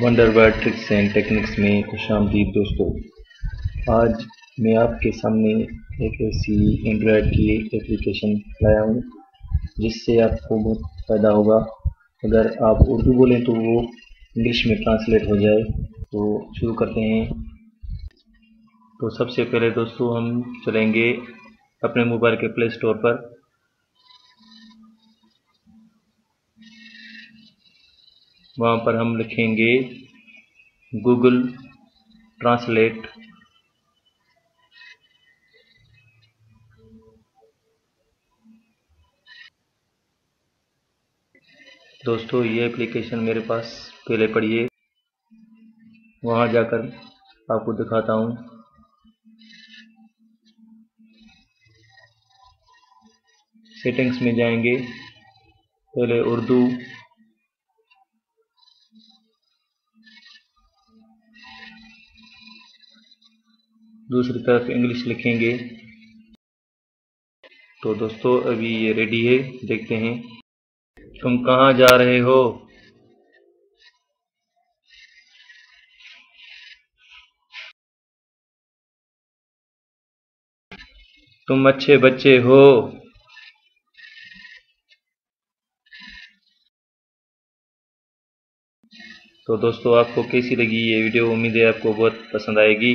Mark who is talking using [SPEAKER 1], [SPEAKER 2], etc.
[SPEAKER 1] वंडरवर्ड tricks and techniques में खुश आमदीद दोस्तों। आज मैं आपके सामने एक ऐसी एंड्रॉयड की एप्लीकेशन लाया हूँ, जिससे आपको बहुत फ़ायदा होगा। अगर आप उर्दू बोलें तो वो इंग्लिश में ट्रांसलेट हो जाए तो शुरू करते हैं। तो सबसे पहले दोस्तों, हम चलेंगे अपने मोबाइल के प्ले स्टोर पर। वहाँ पर हम लिखेंगे गूगल ट्रांसलेट दोस्तों, ये एप्लीकेशन मेरे पास पहले पढ़िए। वहाँ जाकर आपको दिखाता हूँ। सेटिंग्स में जाएँगे। पहले उर्दू दूसरी तरफ़ इंग्लिश लिखेंगे। तो दोस्तों, अभी ये रेडी है, देखते हैं। तुम कहाँ जा रहे हो? तुम अच्छे बच्चे हो। तो दोस्तों, आपको कैसी लगी ये वीडियो उम्मीद है आपको बहुत पसंद आएगी।